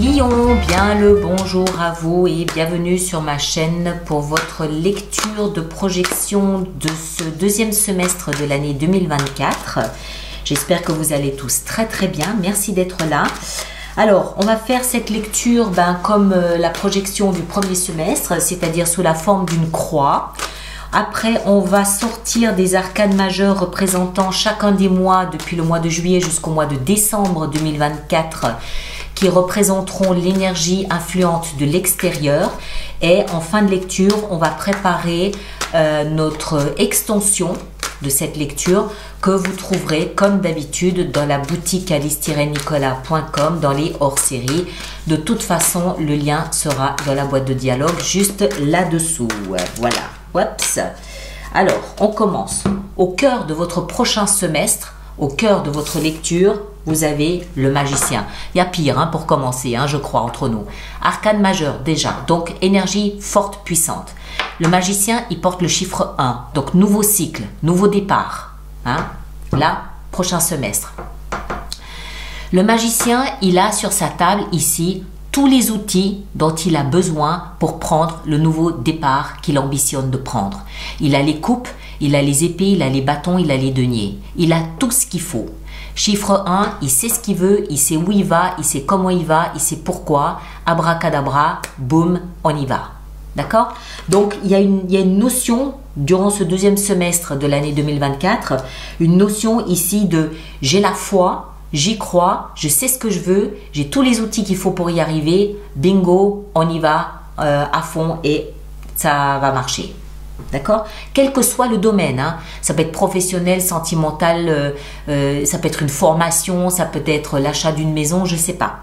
Lion, bien le bonjour à vous et bienvenue sur ma chaîne pour votre lecture de projection de ce deuxième semestre de l'année 2024. J'espère que vous allez tous très très bien. Merci d'être là. Alors, on va faire cette lecture ben, comme euh, la projection du premier semestre, c'est-à-dire sous la forme d'une croix. Après, on va sortir des arcanes majeures représentant chacun des mois depuis le mois de juillet jusqu'au mois de décembre 2024 représenteront l'énergie influente de l'extérieur. Et en fin de lecture, on va préparer euh, notre extension de cette lecture que vous trouverez comme d'habitude dans la boutique alistirennicolas.com dans les hors-séries. De toute façon, le lien sera dans la boîte de dialogue juste là-dessous. Voilà. Oups. Alors, on commence. Au cœur de votre prochain semestre, au cœur de votre lecture, vous avez le magicien. Il y a pire hein, pour commencer, hein, je crois, entre nous. Arcane majeur, déjà, donc énergie forte, puissante. Le magicien, il porte le chiffre 1, donc nouveau cycle, nouveau départ. Hein, là, prochain semestre. Le magicien, il a sur sa table ici tous les outils dont il a besoin pour prendre le nouveau départ qu'il ambitionne de prendre. Il a les coupes, il a les épées, il a les bâtons, il a les deniers. Il a tout ce qu'il faut. Chiffre 1, il sait ce qu'il veut, il sait où il va, il sait comment il va, il sait pourquoi. Abracadabra, boum, on y va. D'accord? Donc il y, a une, il y, a une, notion durant ce deuxième semestre de l'année 2024, une notion ici de j'ai la foi, j'y crois, je sais ce que je veux, j'ai tous les outils qu'il faut pour y arriver, bingo, on y va euh, à fond et ça va marcher. D'accord? Quel que soit le domaine, hein. ça peut être professionnel, sentimental, euh, euh, ça peut être une formation, ça peut être l'achat d'une maison, je ne sais pas.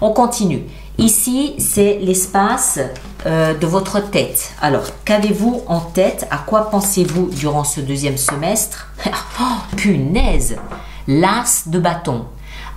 On continue. Ici, c'est l'espace de votre tête. Alors, qu'avez-vous en tête? À quoi pensez-vous durant ce deuxième semestre? Oh, Punaise L'as de bâton.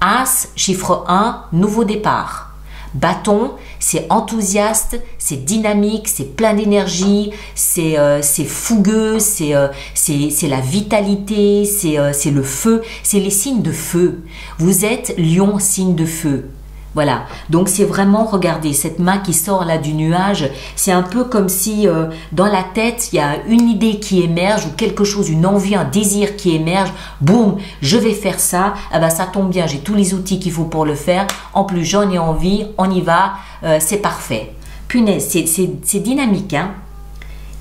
As, chiffre 1, nouveau départ. Bâton, c'est enthousiaste, c'est dynamique, c'est plein d'énergie, c'est euh, fougueux, euh, c'est la vitalité, euh, c'est le feu, c'est les signes de feu. Vous êtes lion, signe de feu. Voilà. Donc c'est vraiment, regardez, cette main qui sort là du nuage, c'est un peu comme si euh, dans la tête, il y a une idée qui émerge ou quelque chose, une envie, un désir qui émerge. Boum, je vais faire ça. Ah ben, ça tombe bien, j'ai tous les outils qu'il faut pour le faire. En plus, j'en ai envie, on y va, euh, c'est parfait. Punaise, c'est dynamique. Hein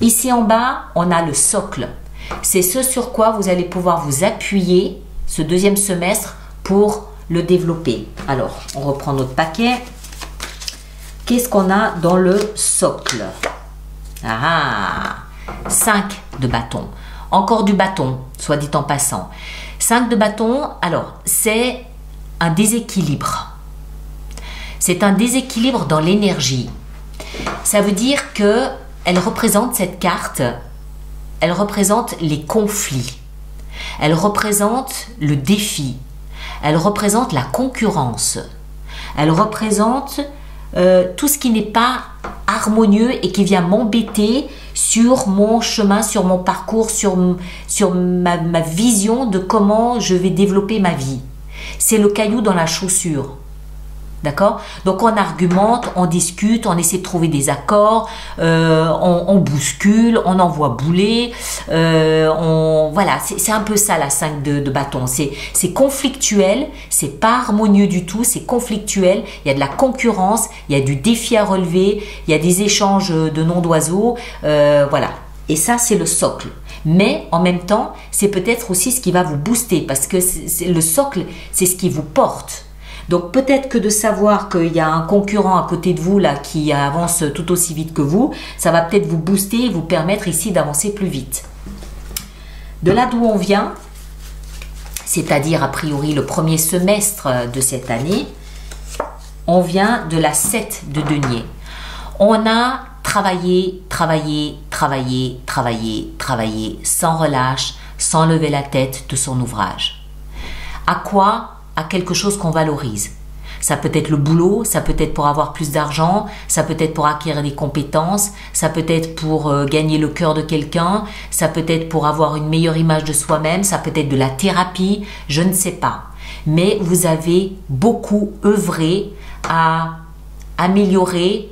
Ici en bas, on a le socle. C'est ce sur quoi vous allez pouvoir vous appuyer ce deuxième semestre pour le développer. Alors, on reprend notre paquet. Qu'est-ce qu'on a dans le socle? Ah 5 de bâton. Encore du bâton, soit dit en passant. 5 de bâton, alors, c'est un déséquilibre. C'est un déséquilibre dans l'énergie. Ça veut dire que elle représente cette carte, elle représente les conflits. Elle représente le défi, elle représente la concurrence. Elle représente euh, tout ce qui n'est pas harmonieux et qui vient m'embêter sur mon chemin, sur mon parcours, sur, ma vision de comment je vais développer ma vie. C'est le caillou dans la chaussure. D'accord? Donc on argumente, on discute, on essaie de trouver des accords, euh, on, bouscule, on envoie bouler. Euh, on, voilà, c'est un peu ça la 5 de, de bâton. C'est conflictuel, c'est pas harmonieux du tout, c'est conflictuel. Il y a de la concurrence, il y a du défi à relever, il y a des échanges de noms d'oiseaux. Euh, voilà. Et ça, c'est le socle. Mais en même temps, c'est peut-être aussi ce qui va vous booster parce que le socle, c'est ce qui vous porte. Donc peut-être que de savoir qu'il y a un concurrent à côté de vous là qui avance tout aussi vite que vous, ça va peut-être vous booster et vous permettre ici d'avancer plus vite. De là d'où on vient, c'est-à-dire a priori le premier semestre de cette année, on vient de la 7 de denier. On a travaillé, travaillé, travaillé, travaillé, travaillé, sans relâche, sans lever la tête de son ouvrage. À quoi à quelque chose qu'on valorise. Ça peut être le boulot, ça peut être pour avoir plus d'argent, ça peut être pour acquérir des compétences, ça peut être pour euh, gagner le cœur de quelqu'un, ça peut être pour avoir une meilleure image de soi-même, ça peut être de la thérapie, je ne sais pas. Mais vous avez beaucoup œuvré à améliorer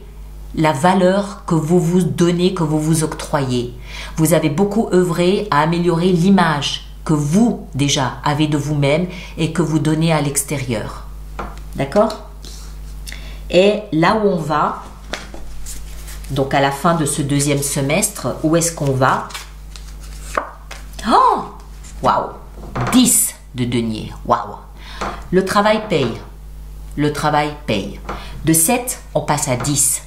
la valeur que vous vous donnez, que vous vous octroyez. Vous avez beaucoup œuvré à améliorer l'image que vous déjà avez de vous-même et que vous donnez à l'extérieur. D'accord? Et là où on va, donc à la fin de ce deuxième semestre, où est-ce qu'on va? Oh Waouh 10 de denier. Waouh Le travail paye. Le travail paye. De 7, on passe à 10.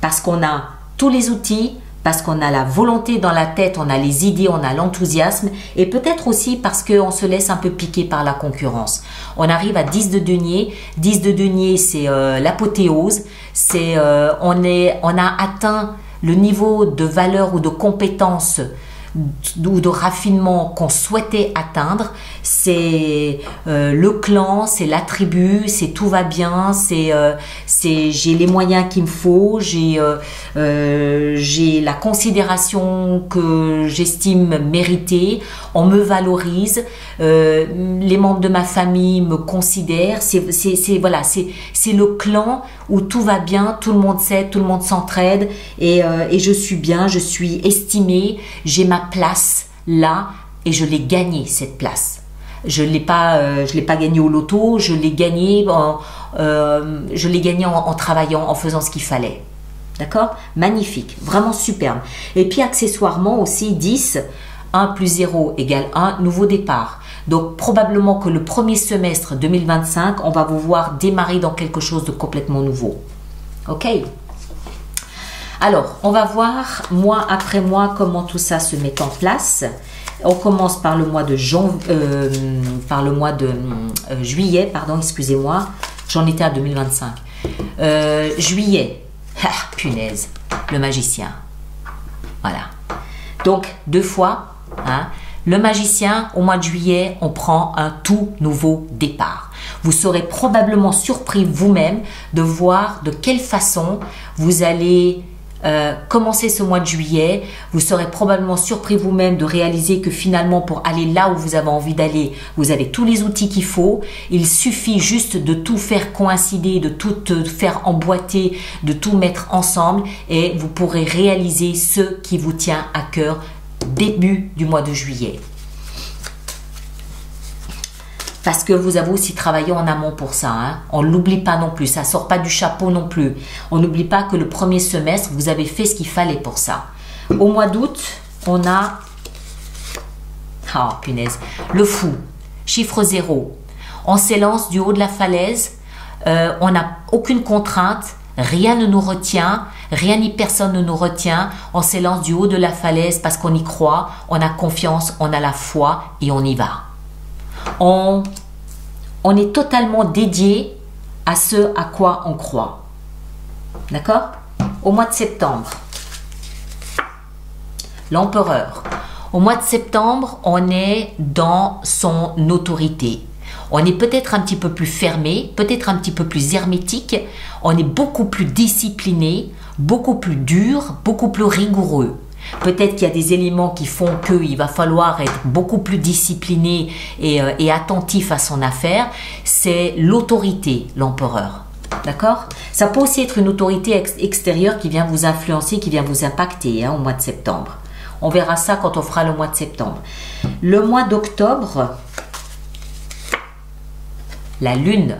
Parce qu'on a tous les outils, parce qu'on a la volonté dans la tête, on a les idées, on a l'enthousiasme, et peut-être aussi parce qu'on se laisse un peu piquer par la concurrence. On arrive à 10 de denier. 10 de denier, c'est euh, l'apothéose. C'est, euh, on, on a atteint le niveau de valeur ou de compétence ou de raffinement qu'on souhaitait atteindre, c'est euh, le clan, c'est la tribu, c'est tout va bien, c'est euh, j'ai les moyens qu'il me faut, j'ai euh, j'ai la considération que j'estime méritée, on me valorise, les membres de ma famille me considèrent, c'est voilà le clan où tout va bien, tout le monde sait, tout le monde s'entraide et et je suis bien, je suis estimée, j'ai ma place là et je l'ai gagné cette place. Je l'ai pas, euh, je l'ai pas gagné au loto, je l'ai gagné, en, euh, je l'ai gagné en, travaillant, en faisant ce qu'il fallait. D'accord? Magnifique, vraiment superbe. Et puis accessoirement aussi 10, 1 plus 0 égale 1, nouveau départ. Donc probablement que le premier semestre 2025, on va vous voir démarrer dans quelque chose de complètement nouveau. Ok? Alors, on va voir mois après mois comment tout ça se met en place. On commence par le mois de euh, euh, juillet, pardon, excusez-moi. J'en étais à 2025. Euh, juillet, ah, punaise, le magicien. Voilà. Donc deux fois, hein, le magicien, au mois de juillet, on prend un tout nouveau départ. Vous serez probablement surpris vous-même de voir de quelle façon vous allez euh, commencez ce mois de juillet. Vous serez probablement surpris vous-même de réaliser que finalement, pour aller là où vous avez envie d'aller, vous avez tous les outils qu'il faut. Il suffit juste de tout faire coïncider, de tout faire emboîter, de tout mettre ensemble et vous pourrez réaliser ce qui vous tient à cœur début du mois de juillet parce que vous avez aussi travaillé en amont pour ça. Hein. On l'oublie pas non plus, ça sort pas du chapeau non plus. On n'oublie pas que le premier semestre, vous avez fait ce qu'il fallait pour ça. Au mois d'août, on a... Oh, punaise. Le fou, chiffre zéro. On s'élance du haut de la falaise, euh, on n'a aucune contrainte, rien ne nous retient, rien ni personne ne nous retient. On s'élance du haut de la falaise parce qu'on y croit, on a confiance, on a la foi et on y va on, on est totalement dédié à ce à quoi on croit. D'accord? Au mois de septembre, l'empereur. Au mois de septembre, on est dans son autorité. On est peut-être un petit peu plus fermé, peut-être un petit peu plus hermétique, on est beaucoup plus discipliné, beaucoup plus dur, beaucoup plus rigoureux. Peut-être qu'il y a des éléments qui font qu'il va falloir être beaucoup plus discipliné euh, et, attentif à son affaire. C'est l'autorité, l'empereur. D'accord? Ça peut aussi être une autorité extérieure qui vient vous influencer, qui vient vous impacter hein, au mois de septembre. On verra ça quand on fera le mois de septembre. Le mois d'octobre, la lune.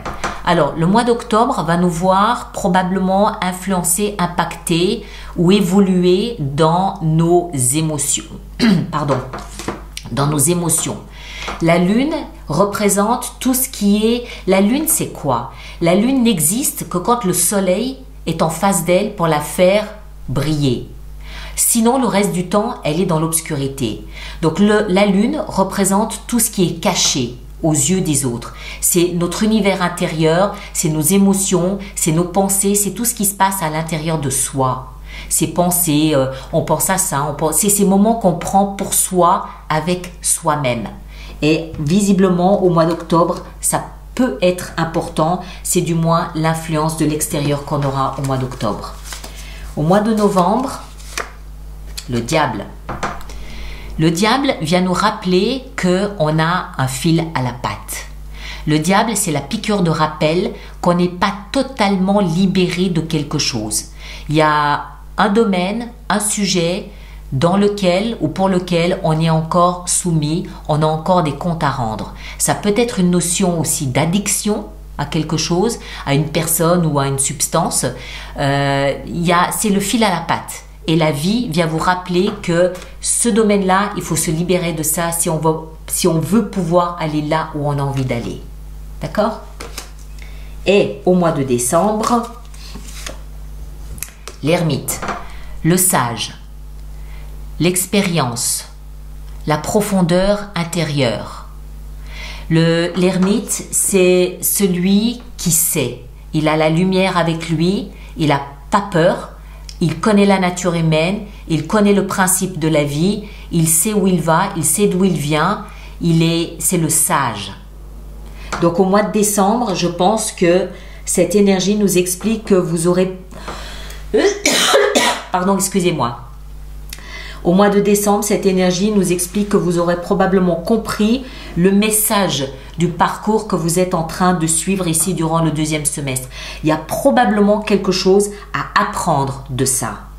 Alors, le mois d'octobre va nous voir probablement influencer, impacter ou évoluer dans nos émotions. Pardon, dans nos émotions. La lune représente tout ce qui est... La lune, c'est quoi? La lune n'existe que quand le soleil est en face d'elle pour la faire briller. Sinon, le reste du temps, elle est dans l'obscurité. Donc la lune représente tout ce qui est caché, aux yeux des autres. C'est notre univers intérieur, c'est nos émotions, c'est nos pensées, c'est tout ce qui se passe à l'intérieur de soi. Ces pensées, euh, on pense à ça, on pense, c'est ces moments qu'on prend pour soi avec soi-même. Et visiblement, au mois d'octobre, ça peut être important, c'est du moins l'influence de l'extérieur qu'on aura au mois d'octobre. Au mois de novembre, le diable. Le diable vient nous rappeler qu'on a un fil à la patte. Le diable, c'est la piqûre de rappel qu'on n'est pas totalement libéré de quelque chose. Il y a un domaine, un sujet dans lequel ou pour lequel on est encore soumis, on a encore des comptes à rendre. Ça peut être une notion aussi d'addiction à quelque chose, à une personne ou à une substance. Euh, c'est le fil à la patte. Et la vie vient vous rappeler que ce domaine-là, il faut se libérer de ça si on veut, pouvoir aller là où on a envie d'aller. D'accord? Et au mois de décembre, l'ermite, le sage, l'expérience, la profondeur intérieure. L'ermite, c'est celui qui sait. Il a la lumière avec lui, il n'a pas peur, il connaît la nature humaine, il connaît le principe de la vie, il sait où il va, il sait d'où il vient, il est, c'est le sage. Donc au mois de décembre, je pense que cette énergie nous explique que vous aurez... Pardon, excusez-moi. Au mois de décembre, cette énergie nous explique que vous aurez probablement compris le message du parcours que vous êtes en train de suivre ici durant le deuxième semestre. Il y a probablement quelque chose à apprendre de ça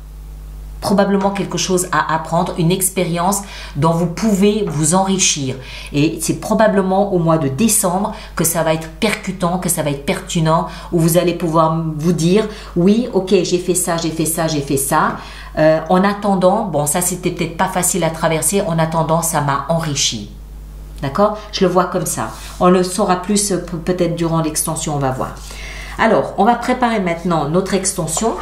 probablement quelque chose à apprendre, une expérience dont vous pouvez vous enrichir. Et c'est probablement au mois de décembre que ça va être percutant, que ça va être pertinent, où vous allez pouvoir vous dire, oui, ok, j'ai fait ça, j'ai fait ça, j'ai fait ça. Euh, en attendant, bon, ça c'était peut-être pas facile à traverser, en attendant, ça m'a enrichi. D'accord? Je le vois comme ça. On le saura plus euh, peut-être durant l'extension, on va voir. Alors, on va préparer maintenant notre extension.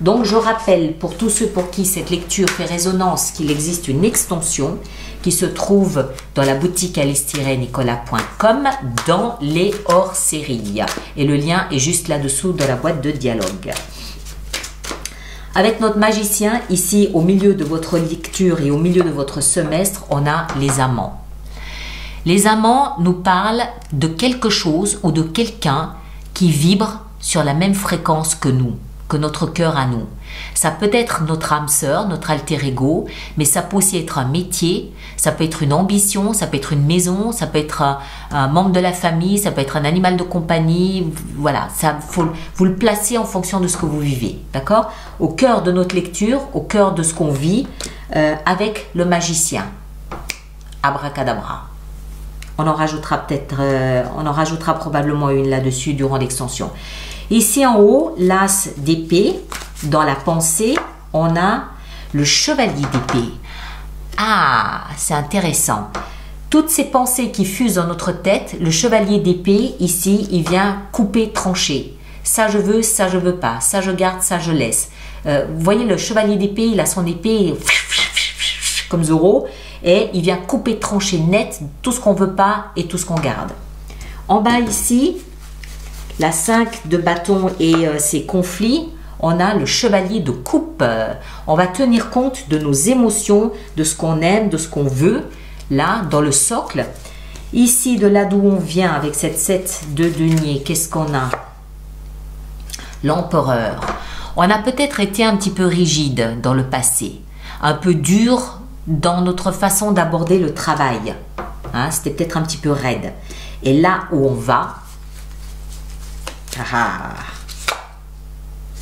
Donc je rappelle pour tous ceux pour qui cette lecture fait résonance qu'il existe une extension qui se trouve dans la boutique alistireniccolas.com dans les hors-séries. Et le lien est juste là-dessous de la boîte de dialogue. Avec notre magicien, ici au milieu de votre lecture et au milieu de votre semestre, on a les amants. Les amants nous parlent de quelque chose ou de quelqu'un qui vibre sur la même fréquence que nous que notre cœur à nous. Ça peut être notre âme sœur, notre alter ego, mais ça peut aussi être un métier, ça peut être une ambition, ça peut être une maison, ça peut être un, membre de la famille, ça peut être un animal de compagnie. Voilà, ça vous le placez en fonction de ce que vous vivez, d'accord? Au cœur de notre lecture, au cœur de ce qu'on vit, euh, avec le magicien. Abracadabra. On en rajoutera peut-être, euh, on en rajoutera probablement une là-dessus durant l'extension. Ici en haut, l'as d'épée. Dans la pensée, on a le chevalier d'épée. Ah, c'est intéressant. Toutes ces pensées qui fusent dans notre tête, le chevalier d'épée, ici, il vient couper, trancher. Ça je veux, ça je veux pas. Ça je garde, ça je laisse. Euh, vous voyez, le chevalier d'épée, il a son épée comme Zoro et il vient couper, trancher net tout ce qu'on veut pas et tout ce qu'on garde. En bas ici, la 5 de bâton et euh, ses conflits, on a le chevalier de coupe. On va tenir compte de nos émotions, de ce qu'on aime, de ce qu'on veut, là, dans le socle. Ici, de là d'où on vient avec cette 7 de denier, qu'est-ce qu'on a? L'empereur. On a peut-être été un petit peu rigide dans le passé, un peu dur dans notre façon d'aborder le travail. Hein, C'était peut-être un petit peu raide. Et là où on va, ah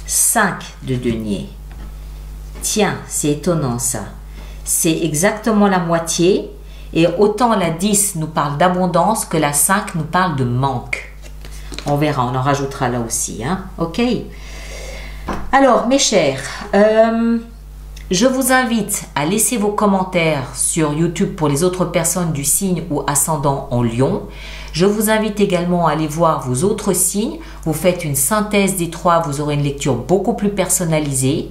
5 de denier. Tiens, c'est étonnant ça. C'est exactement la moitié. Et autant la 10 nous parle d'abondance que la 5 nous parle de manque. On verra, on en rajoutera là aussi. Hein? Ok Alors, mes chers, euh, je vous invite à laisser vos commentaires sur YouTube pour les autres personnes du signe ou ascendant en lion. Je vous invite également à aller voir vos autres signes. Vous faites une synthèse des trois, vous aurez une lecture beaucoup plus personnalisée.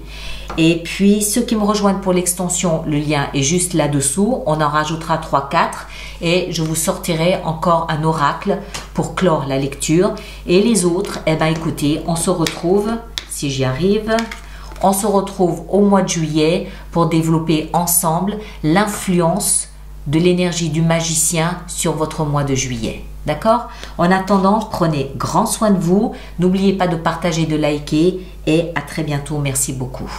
Et puis, ceux qui me rejoignent pour l'extension, le lien est juste là-dessous. On en rajoutera 3-4 et je vous sortirai encore un oracle pour clore la lecture. Et les autres, eh ben écoutez, on se retrouve, si j'y arrive, on se retrouve au mois de juillet pour développer ensemble l'influence de l'énergie du magicien sur votre mois de juillet. D'accord? En attendant, prenez grand soin de vous. N'oubliez pas de partager, de liker et à très bientôt. Merci beaucoup.